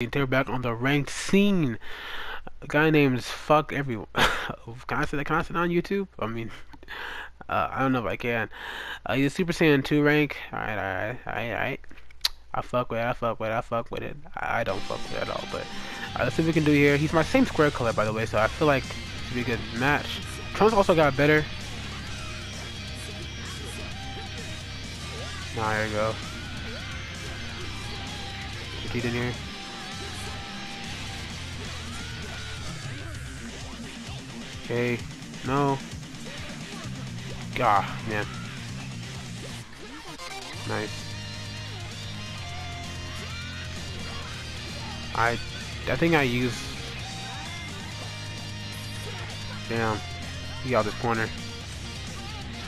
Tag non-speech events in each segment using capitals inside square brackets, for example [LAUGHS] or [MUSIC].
They're back on the ranked scene. A guy named Fuck Everyone. [LAUGHS] can I say that? That on YouTube? I mean, [LAUGHS] uh, I don't know if I can. Uh, he's a Super Saiyan 2 rank. Alright, alright, alright, alright. I fuck with it, I fuck with it, I fuck with it. I, I don't fuck with it at all, but uh, let's see what we can do here. He's my same square color, by the way, so I feel like it should be a good match. Trunks also got better. Nah, there you go. Get in here. Okay, no. Ah, man. Nice. I, I think I use. Damn, he got this corner.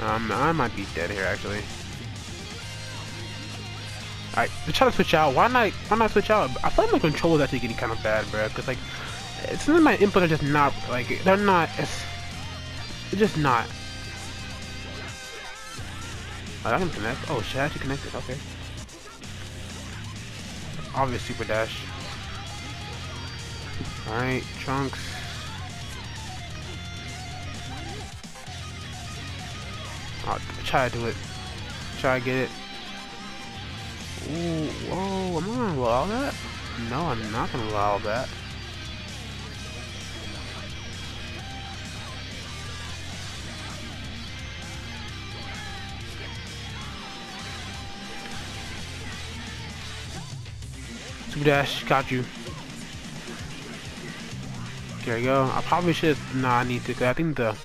Um, I might be dead here actually. Alright, try to switch out. Why not? Why not switch out? I feel like my control is actually getting kind of bad, bro. Cause like some of my inputs are just not like they're not it's, just not. Oh, I can connect. Oh shit I actually connected okay. Obvious super dash. Alright trunks I'll try to do it. Try to get it. Ooh, whoa, am I gonna allow that? No, I'm not gonna allow that. Dash, got you. There you go. I probably should. Nah, I need to. I think the.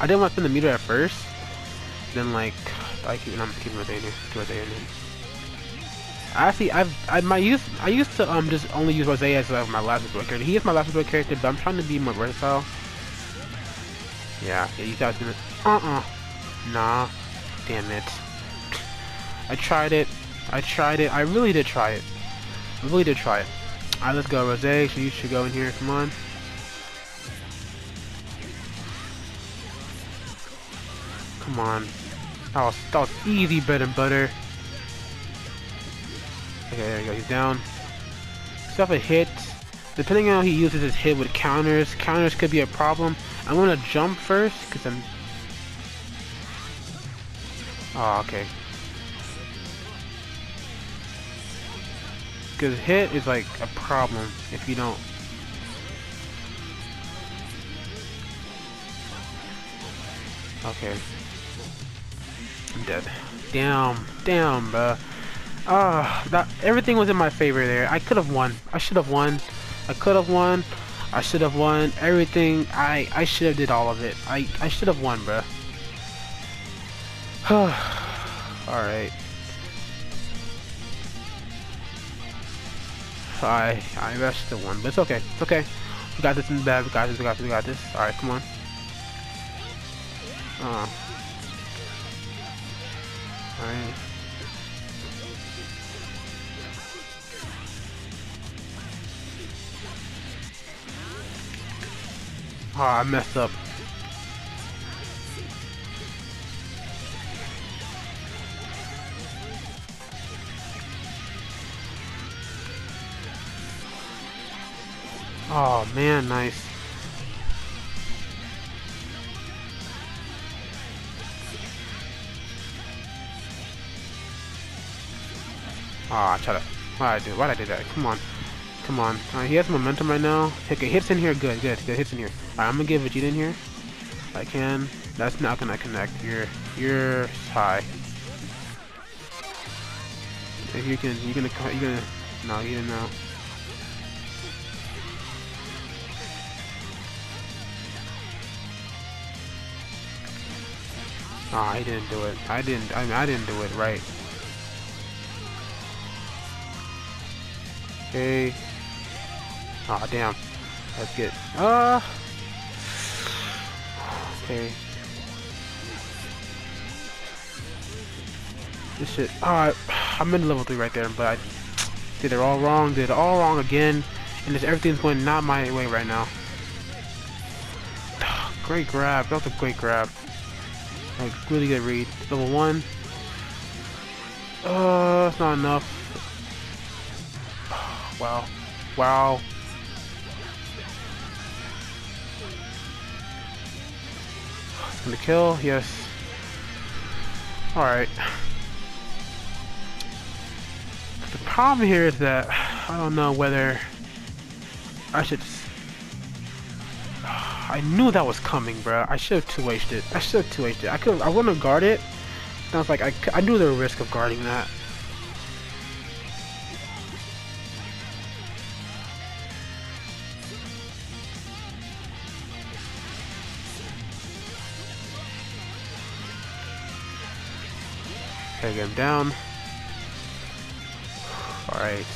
I didn't want to spin the meter at first. Then like, I keep. I'm keeping my thing here. Keep my thing here. Actually, I've I my use I used to um just only use Rose as uh, my last resort character. He is my last resort character, but I'm trying to be more versatile. Yeah, yeah, you guys gonna uh uh nah, damn it. [LAUGHS] I tried it. I tried it. I really did try it. I really did try it. Alright, let's go, Rose. So you should go in here. Come on. Come on. That was, that was easy bread and butter. Okay, there you go. He's down. Stuff a hit. Depending on how he uses his hit with counters, counters could be a problem. I'm gonna jump first, because I'm... Oh, okay. Because hit is like a problem if you don't. Okay. I'm dead. Damn. Damn, bruh. Ah, that everything was in my favor there. I could have won. I should have won. I could have won. I should have won. Everything. I I should have did all of it. I I should have won, bruh. [SIGHS] all right. I I rushed the one, but it's okay. It's okay. We got this in the bag. We got this. We got this. We got this. All right, come on. Uh. All right. Oh, I messed up. Oh man, nice. Oh, I try to. Why I do? Why I do that? Come on, come on. Uh, he has momentum right now. Okay, hits in here. Good, good, good. Hits in here. Right, I'm gonna get Vegeta in here. If I can. That's not gonna connect. You're, you're high. If you can, you're gonna, you're gonna. No, you didn't know. Oh, I didn't do it. I didn't. I mean, I didn't do it right. Okay. Oh, damn. Let's get. Uh. Okay. This shit. Alright. I'm in level 3 right there, but I did it all wrong. Did it all wrong again. And this, everything's going not my way right now. [SIGHS] Great grab. That was a great grab. Like, really good read. Level 1. Uh, that's not enough. [SIGHS] wow, wow. It's gonna kill, yes. Alright. The problem here is that I don't know whether I should I knew that was coming, bro. I should have two wasted. I should have two wasted. I could. I wouldn't have guarded. I was like, I, I knew the risk of guarding that. Okay, him down. [SIGHS] Alright.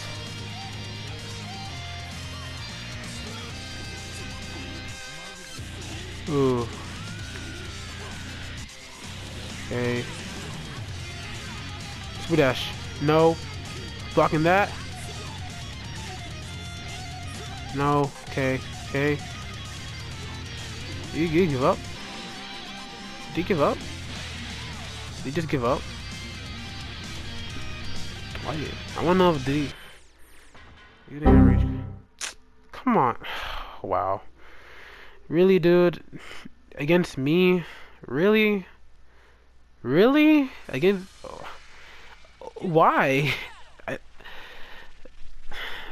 Ooh. Okay. Speed. No. Blocking that. No. Okay. Okay. You, you give up? Did you give up? Did you just give up? Why? I wanna know if did he. You didn't reach. Me. Come on. [SIGHS] Wow. Really, dude? Against me? Really? Really? Against... Why? I...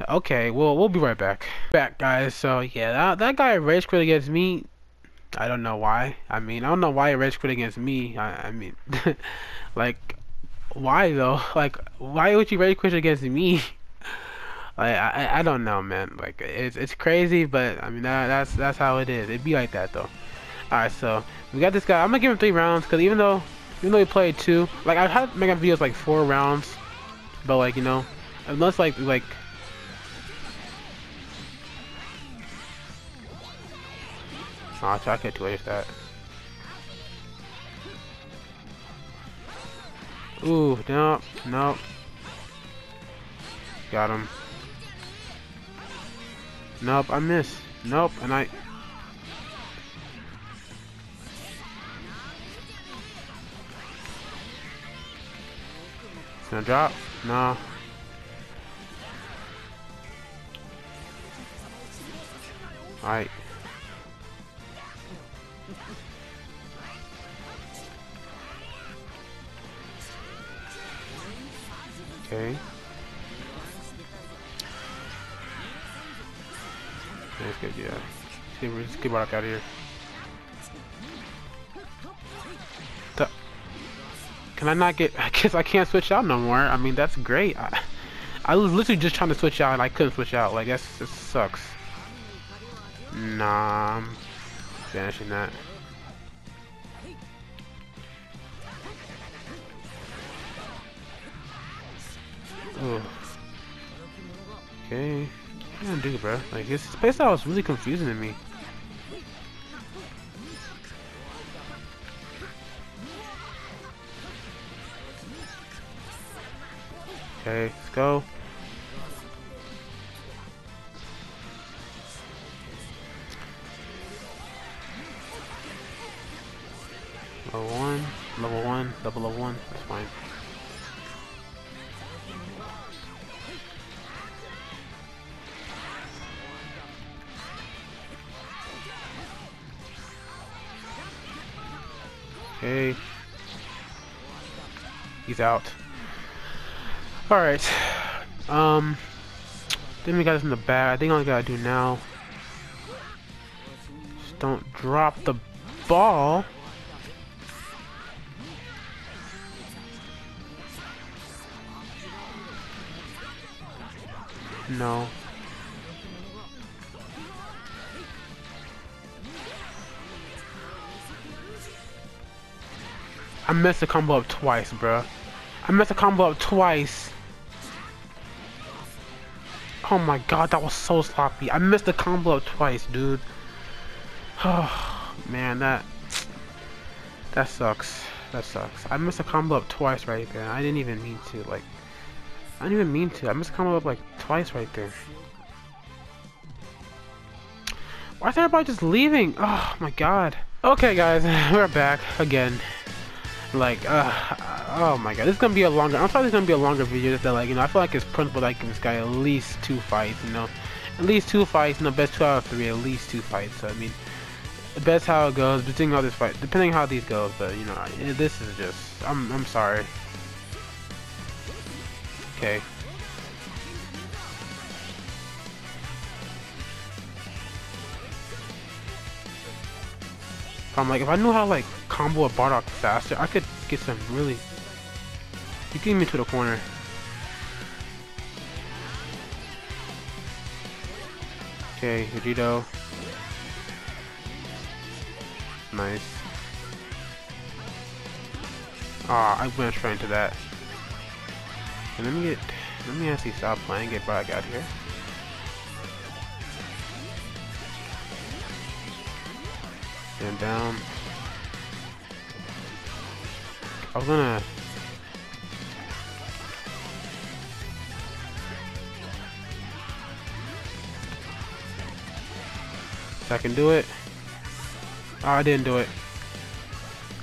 Okay, well, we'll be right back. Back, guys. So, yeah, that, that guy rage quit against me. I don't know why. I mean, I don't know why he rage quit against me. I, I mean, [LAUGHS] like, why though? [LAUGHS] Like, why would you rage quit against me? [LAUGHS] Like I, I don't know, man. Like it's it's crazy, but I mean that, that's that's how it is. It'd be like that though. All right, so we got this guy. I'm gonna give him three rounds because even though even though he played two, like I've had make videos like four rounds, but like you know, unless like like. Oh, I could waste that. Ooh, no, no. Got him. Nope, I missed. Nope, and I... Gonna drop? No. Alright. Okay. Yeah. Let's get Bardock out of here. The, can I not get... [LAUGHS] I guess I can't switch out no more. I mean, that's great. I, I was literally just trying to switch out and I couldn't switch out. Like, that's, that sucks. Nah, I'm that. Ugh. Okay. What am I do, bro? Like, his playstyle is really confusing to me. Okay, let's go. Level one, level one, double level one, that's fine. Okay. He's out. Alright. Um, then we got this in the bag. I think all I gotta do now just don't drop the ball. No. I messed the combo up twice, bro. I messed the combo up twice. Oh my god, that was so sloppy. I missed the combo up twice, dude. Oh, [SIGHS] man, that... That sucks. That sucks. I missed a combo up twice right there. I didn't even mean to, like... I didn't even mean to. I missed a combo up, like, twice right there. Why is everybody just leaving? Oh my god. Okay guys, [LAUGHS] we're back again like uh Oh my god, this is gonna be a longer. I'm sorry, this is gonna be a longer video. Just that, like, you know, I feel like it's principle that I give this guy at least two fights. You know, at least two fights. You know, best two out of three. At least two fights. So I mean, best how it goes. Depending how this fight, depending how these goes. But you know, this is just. I'm. I'm sorry. Okay. I'm like, if I knew how like combo a Bardock faster, I could get some really. You get me to the corner. Okay, Vegito. Nice. Ah, I went straight into that. And let me get, let me actually stop playing, get back out here. And down. I was gonna... If I can do it. Oh, I didn't do it.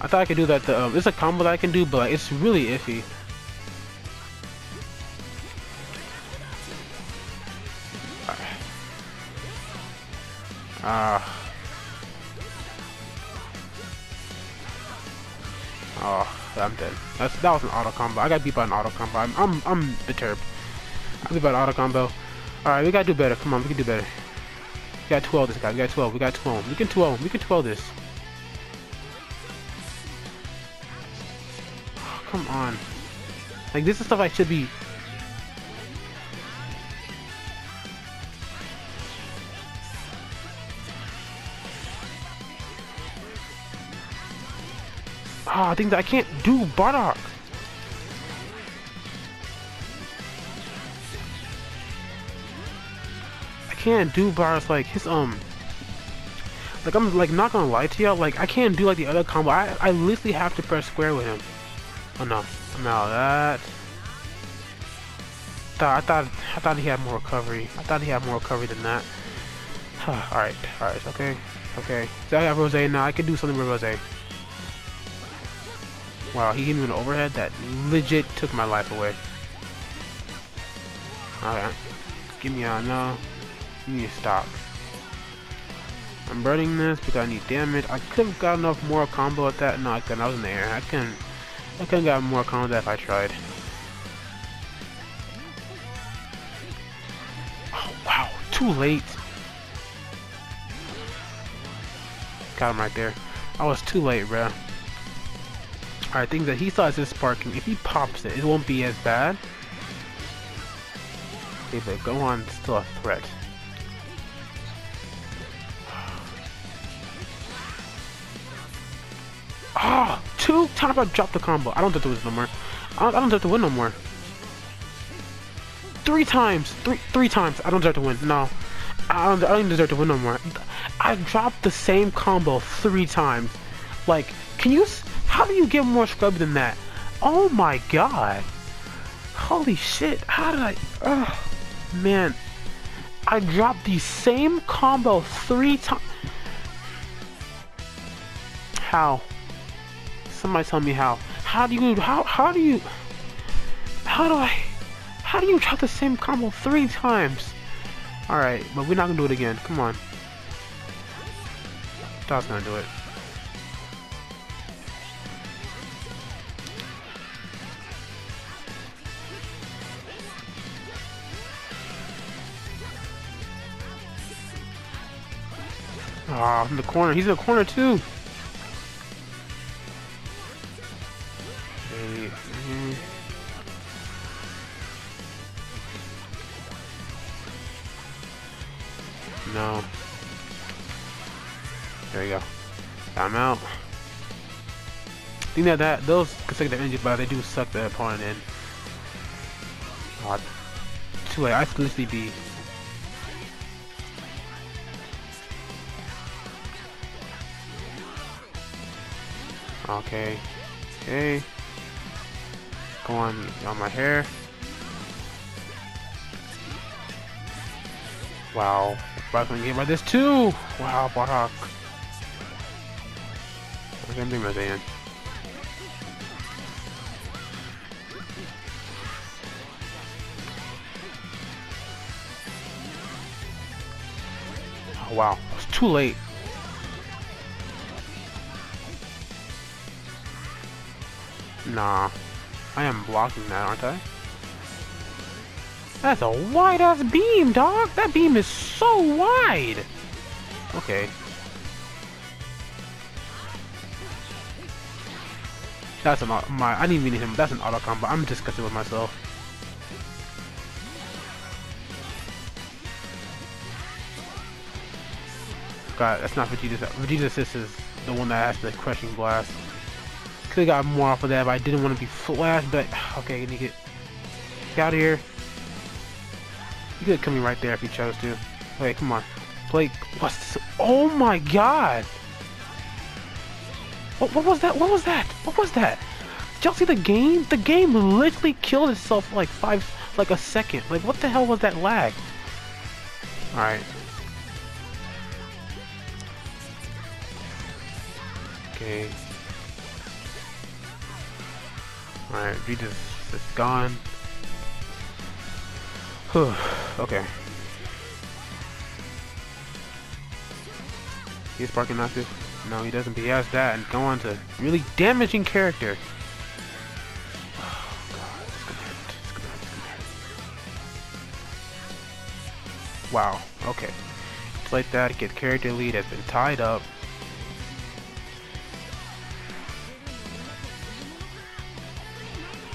I thought I could do that. The, um, it's a combo that I can do, but like, it's really iffy. Ah. Uh, Oh, I'm dead. That's that was an auto combo. I got beat by an auto combo. I'm I'm I'm perturbed. I beat by an auto combo. Alright, we gotta do better. Come on, we can do better. We got 12 this guy. We got 12. We got 12. We can 12. We can 12 this. Oh, come on. Like this is stuff I should be I think that I can't do Bardock. I can't do Bardock like his um. Like I'm like not gonna lie to y'all, like I can't do like the other combo. I I literally have to press square with him. Oh no, no that. I thought I thought he had more recovery. I thought he had more recovery than that. [SIGHS] all right, all right, okay, okay. So I have Rose now. I can do something with Rose. Wow, he hit me an overhead that legit took my life away. Alright. Give me a no. You need to stop. I'm burning this because I need damage. I could have got enough more combo at that. No, I couldn't. I was in the air. I couldn't. I couldn't got more combo that if I tried. Oh wow, too late. Got him right there. I was too late, bro. I think that he saw this sparking. If he pops it, it won't be as bad. Okay, but on. still a threat. Ah, oh, two time I dropped the combo. I don't have to win no more. I don't, I don't have to win no more. Three times, three three times. I don't deserve to win. No, I don't. I don't deserve to win no more. I dropped the same combo three times. Like, can you? How do you get more scrub than that? Oh my god. Holy shit. How did I... Oh, man. I dropped the same combo three times. How? Somebody tell me how. How do you... How, how do you... How do I... How do you drop the same combo three times? Alright, but we're not gonna do it again. Come on. Was gonna do it. Ah, oh, in the corner. He's in the corner too. Mm. No. There you go. I'm out. I think that, that those consecutive energy but they do suck the opponent in. Oh, too late. I could literally be Okay. Okay. Go on, on my hair. Wow. Brock can get by this too! Wow, gonna do Mazan? Oh wow, it's too late. Nah. I am blocking that, aren't I? That's a wide-ass beam, dog! That beam is so wide! Okay. That's an my I didn't mean him. That's an auto combo. I'm disgusted with myself. God, that's not Vegeta's. Vegeta's assist is the one that has the crushing blast. Could've got more off of that, but I didn't want to be flashed. But [SIGHS] okay, you get, get out of here. You could come in right there if you chose to. Wait, come on. Blake, what's this? Oh my god! What, what was that? What was that? What was that? Did y'all see the game? The game literally killed itself for like five, like a second. Like, what the hell was that lag? Alright. Okay. Alright, Regis is gone. okay. He's sparking active. No, he doesn't, he has that and go on to really damaging character. Oh. Wow, okay. It's like that, get character lead has been tied up.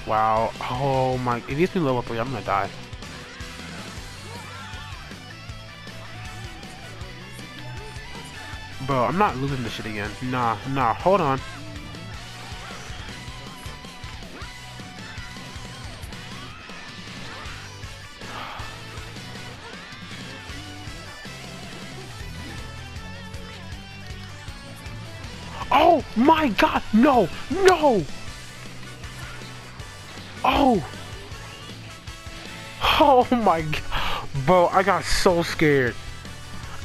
Wow. Oh my. If he's been level 3, I'm gonna die. Bro, I'm not losing this shit again. Nah, nah, hold on. Oh my god, no, no! Oh! Oh my god. Bro, I got so scared.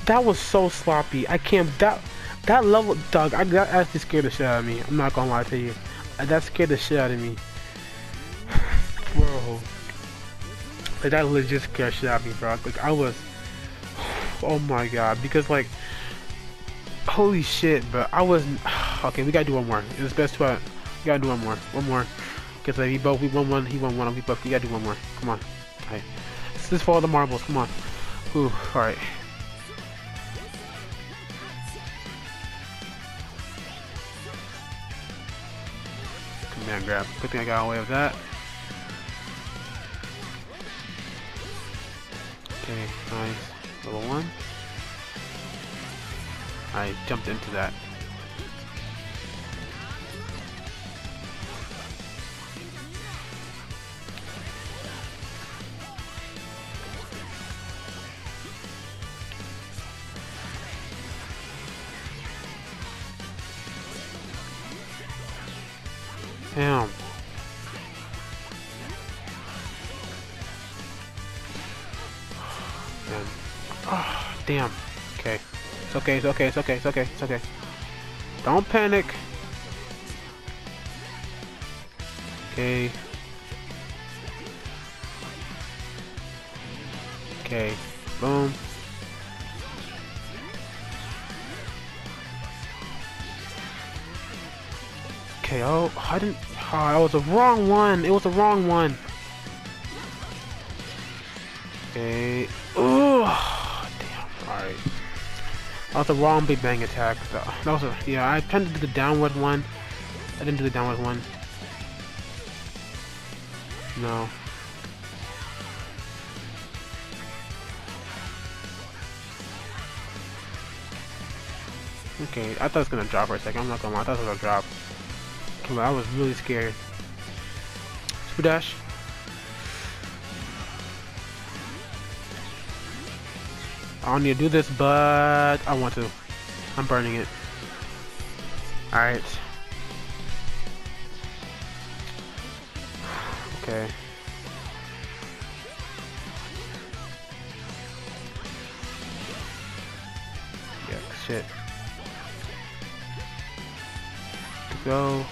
That was so sloppy. I can't, that, that level, Doug, I, that actually scared the shit out of me. I'm not gonna lie to you. That scared the shit out of me. [SIGHS] bro. Like, that legit scared shit out of me, bro. Like, I was, [SIGHS] oh my god. Because, like, holy shit, but I wasn't, [SIGHS] okay, we gotta do one more. It's best to, uh, we gotta do one more. One more. Because like, we both, we won one, he won one, we both, we gotta do one more. Come on. Alright. This is for all the marbles, come on. Ooh, alright. Command grab. Good thing I got away with that. Okay, nice. Level one. I jumped into that. Okay, it's okay, it's okay, it's okay, it's okay. Don't panic. Okay. Okay. Boom. Okay, oh, I didn't, oh, it was the wrong one. It was the wrong one. Okay. That was the wrong Big Bang attack. That was a, yeah, I tried to do the downward one. I didn't do the downward one. No. Okay, I thought it was gonna drop for a second. I'm not gonna lie, I thought it was gonna drop. I was really scared. Super dash. I don't need to do this, but I want to. I'm burning it. Alright. Okay. Yeah, shit. Go.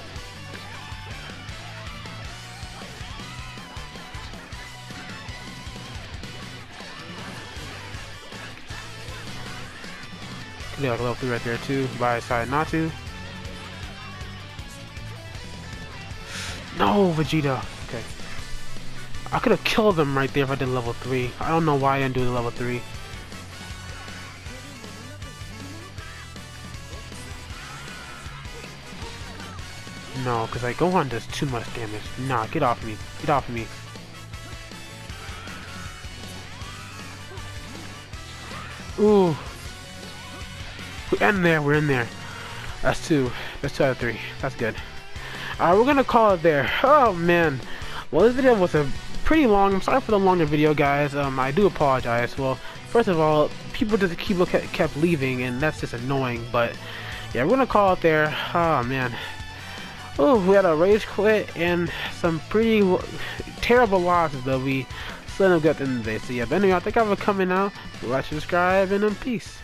Could be like level 3 right there too, not to. No, Vegeta. Okay. I could have killed them right there if I did level 3. I don't know why I didn't do the level 3. No, because like Gohan does too much damage. Nah, get off me. Get off me. Ooh. In there, we're in there. That's two. That's two out of three. That's good. Alright, we're gonna call it there. Oh man. Well this video was a pretty long. I'm sorry for the longer video guys. Um I do apologize. Well, first of all, people just keep kept leaving and that's just annoying, but yeah, we're gonna call it there. Oh man. Oh, we had a rage quit and some pretty terrible losses that we still got in the. So yeah, but anyway, I think I'm coming out. Like, subscribe, and then peace.